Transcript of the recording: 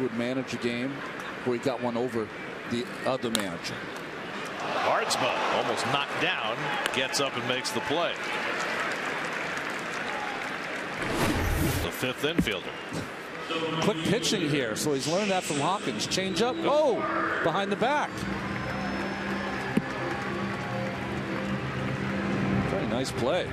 would manage a game where he got one over the other manager. Aardsma almost knocked down, gets up and makes the play. The fifth infielder. Quick pitching here, so he's learned that from Hawkins. Change up. Oh, behind the back. Very nice play.